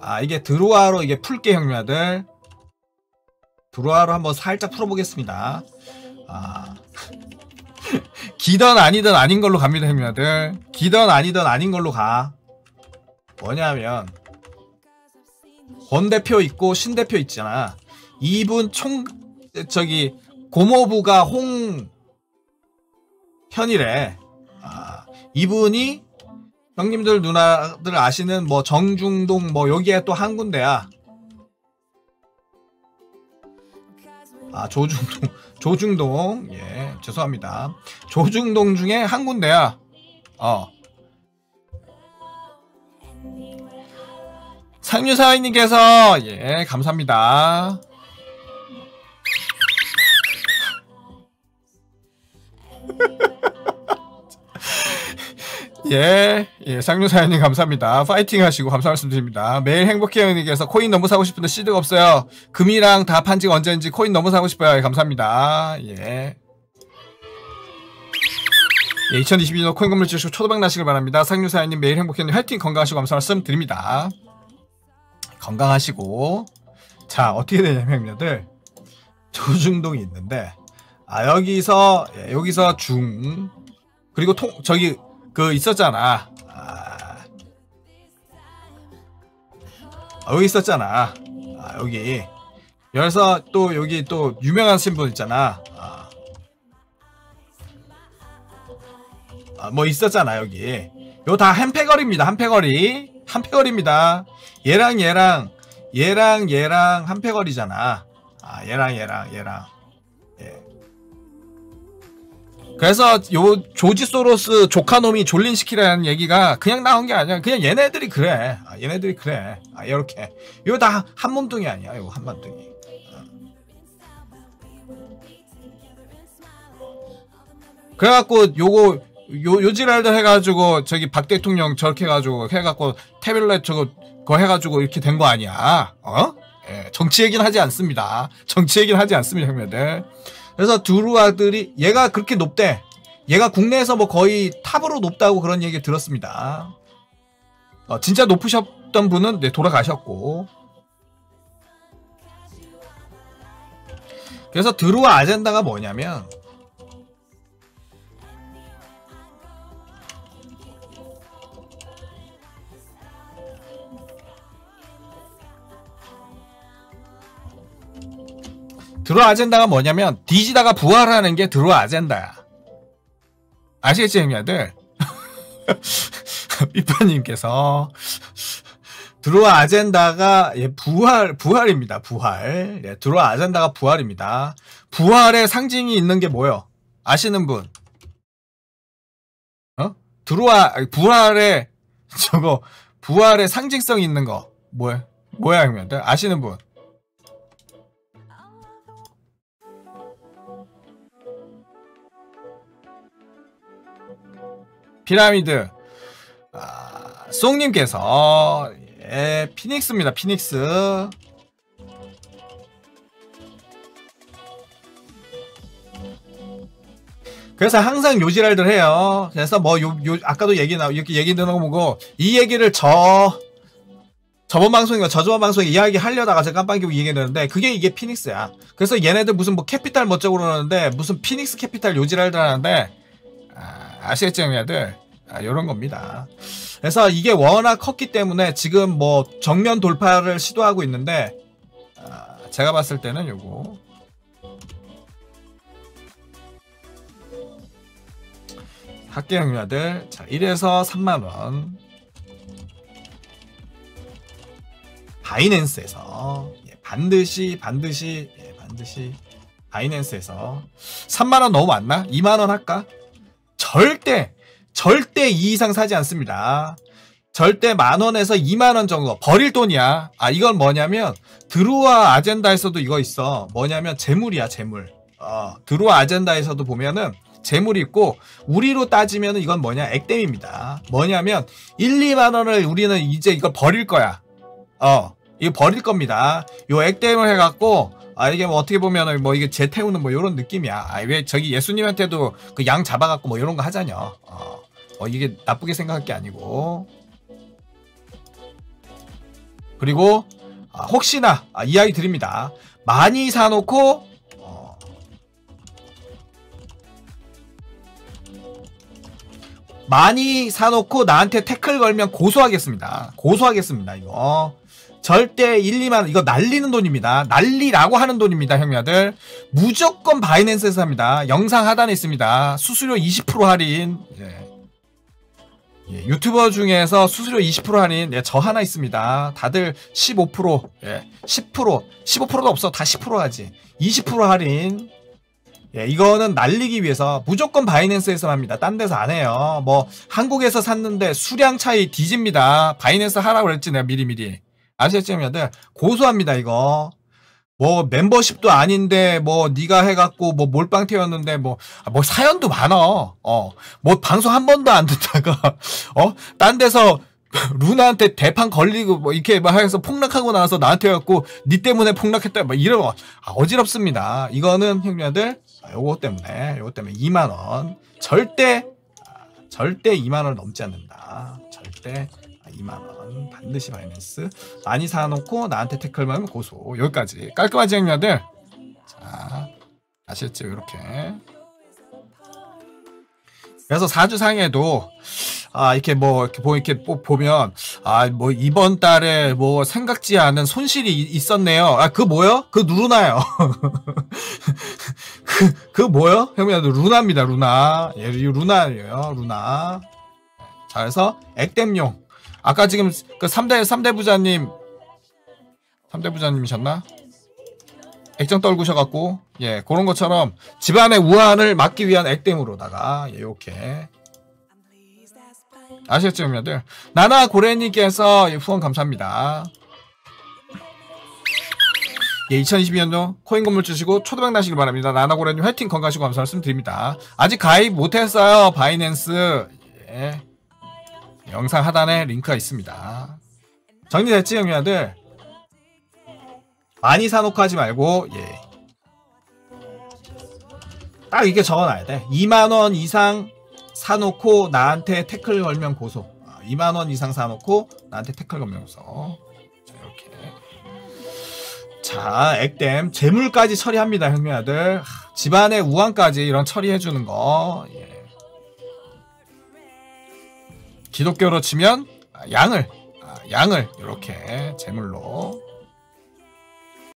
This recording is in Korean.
아 이게 드로아로 이게 풀게 형님들. 드로아로 한번 살짝 풀어보겠습니다. 아. 기던 아니던 아닌 걸로 갑니다 형님들. 기던 아니던 아닌 걸로 가. 뭐냐면 권 대표 있고 신 대표 있잖아. 이분 총 저기 고모부가 홍 현이래. 아, 이분이 형님들 누나들 아시는 뭐 정중동 뭐 여기에 또 한 군데야. 아 조중동 조중동 예 죄송합니다. 조중동 중에 한 군데야. 어. 상류사위님께서 예 감사합니다. 예, 예, 상류사연님 감사합니다. 파이팅 하시고 감사 말씀드립니다. 매일 행복해 형님께서 코인 너무 사고 싶은데 시드가 없어요. 금이랑 다 판지가 언제인지 코인 너무 사고 싶어요. 예, 감사합니다. 예. 예, 2022년 코인 건물 주시고 초도박 나시길 바랍니다. 상류사연님 매일 행복해 형님 화이팅 건강하시고 감사 말씀 드립니다. 건강하시고. 자, 어떻게 되냐면 형님들. 조중동이 있는데, 아, 여기서, 예, 여기서 중, 그리고 통, 저기, 그 있었잖아. 아, 아, 여기 있었잖아. 아, 여기. 그래서 또 여기 또 유명한 신분 있잖아. 아, 아, 뭐 있었잖아 여기. 요 다 한패거리입니다. 한패거리. 한패거리입니다. 얘랑 얘랑 얘랑 얘랑 한패거리잖아. 아 얘랑 얘랑 얘랑. 그래서 요 조지 소로스 조카놈이 졸린시키라는 얘기가 그냥 나온 게 아니야. 그냥 얘네들이 그래. 아, 얘네들이 그래. 아, 이렇게. 이거 다 한 몸뚱이 아니야. 이거 한 몸뚱이. 어. 그래갖고 요거 요 요지랄들 해가지고 저기 박 대통령 저렇게 해가지고 해갖고 태블릿 저거 그거 해가지고 이렇게 된 거 아니야? 어? 예, 정치 얘기는 하지 않습니다. 정치 얘기는 하지 않습니다, 형님들. 그래서 두루아들이 얘가 그렇게 높대. 얘가 국내에서 뭐 거의 탑으로 높다고 그런 얘기 들었습니다. 어, 진짜 높으셨던 분은 네, 돌아가셨고. 그래서 드루아 아젠다가 뭐냐면 드로 아젠다가 뭐냐면 뒤지다가 부활하는 게 드로 아젠다야. 아시겠지 형님들? 삐빠님께서 드로 아젠다가 예, 부활 부활입니다. 부활. 예, 드로 아젠다가 부활입니다. 부활의 상징이 있는 게 뭐요? 아시는 분? 어? 드로아 부활의 저거 부활의 상징성이 있는 거 뭐야? 뭐야 형님들? 아시는 분? 피라미드 아, 송님께서 예, 피닉스입니다. 피닉스 그래서 항상 요지랄들 해요. 그래서 뭐 요 요 아까도 얘기 나 이렇게 얘기 듣는 거 보고 이 얘기를 저 저번 방송인가 저저번 방송에 이야기 하려다가 제가 깜빡이고 얘기했는데 그게 이게 피닉스야. 그래서 얘네들 무슨 뭐 캐피탈 뭐 저쩌고 그러는데 무슨 피닉스 캐피탈 요지랄들 하는데 아시겠죠 형님들? 아, 이런 겁니다. 그래서 이게 워낙 컸기 때문에 지금 뭐 정면 돌파를 시도하고 있는데 아, 제가 봤을 때는 요거 학계 형님들 자 1에서 3만원 바이낸스에서 예, 반드시 반드시 예, 반드시 바이낸스에서 3만원 너무 많나? 2만원 할까? 절대 절대 이 이상 사지 않습니다. 절대 만 원에서 2만 원 정도 버릴 돈이야. 아 이건 뭐냐면 드루아 아젠다에서도 이거 있어. 뭐냐면 재물이야 재물. 어 드루아 아젠다에서도 보면은 재물이 있고 우리로 따지면 이건 뭐냐 액땜입니다. 뭐냐면 1, 2만 원을 우리는 이제 이걸 버릴 거야. 어 이거 버릴 겁니다. 요 액땜을 해갖고 아 이게 뭐 어떻게 보면은 뭐 이게 재 태우는 뭐 이런 느낌이야. 아 왜 저기 예수님한테도 그 양 잡아갖고 뭐 이런 거 하자녀. 어. 어, 이게 나쁘게 생각할 게 아니고 그리고 아, 혹시나 아, 이야기 드립니다. 많이 사놓고 어, 많이 사놓고 나한테 태클 걸면 고소하겠습니다. 고소하겠습니다. 이거 절대 1, 2만 이거 날리는 돈입니다. 난리라고 하는 돈입니다, 형님들. 무조건 바이낸스에서 합니다. 영상 하단에 있습니다. 수수료 20% 할인. 예. 예, 유튜버 중에서 수수료 20% 할인 예, 저 하나 있습니다. 다들 15% 예, 10% 15%도 없어 다 10% 하지 20% 할인 예, 이거는 날리기 위해서 무조건 바이낸스에서 합니다. 딴 데서 안 해요. 뭐 한국에서 샀는데 수량 차이 뒤집니다. 바이낸스 하라고 그랬지 내가 미리미리 아시겠죠, 여러분들? 고소합니다 이거. 뭐 멤버십도 아닌데 뭐 네가 해갖고 뭐 몰빵 태웠는데 뭐뭐 아, 뭐 사연도 많어 어뭐 방송 한 번도 안 듣다가 어딴 데서 루나한테 대판 걸리고 뭐 이렇게 막 해서 폭락하고 나서 나한테 갖고 니 때문에 폭락했다 뭐 이런 거. 아, 어지럽습니다. 이거는 형님들 아, 요거 때문에 요거 때문에 2만 원. 절대 아, 절대 2만 원 넘지 않는다. 절대 2만원 반드시 바이낸스 많이 사놓고 나한테 태클만 고소 여기까지 깔끔하지 형님들 자 아시겠죠 이렇게 그래서 4주 상에도 아 이렇게 뭐 이렇게 보 이렇게 보면 아 뭐 이번 달에 뭐 생각지 않은 손실이 있었네요. 아 그 뭐요? 그 누르나요? 그 그 뭐요? 형님들 루나입니다 루나. 예 루나예요 루나. 자 그래서 액땜용 아까 지금 그 3대 3대 부자님 3대 부자님이셨나? 액정 떨구셔갖고 예 그런 것처럼 집안의 우환을 막기 위한 액땜으로다가 예, 이렇게. 아시겠죠 여러분들? 나나 고래님께서 후원 감사합니다. 예 2022년도 코인 건물 주시고 초대박 나시길 바랍니다. 나나 고래님 화이팅 건강하시고 감사 말씀드립니다. 아직 가입 못했어요 바이낸스. 예. 영상 하단에 링크가 있습니다. 정리됐지 형님들? 많이 사놓고 하지 말고 예. 딱 이게 적어놔야 돼. 2만원 이상 사놓고 나한테 태클 걸면 고소. 2만원 아, 이상 사놓고 나한테 태클 걸면 고소. 자, 이렇게. 자, 액땜. 재물까지 처리합니다, 형님들. 집안의 우환까지 이런 처리해주는 거. 예. 기독교로 치면 양을 양을 이렇게 제물로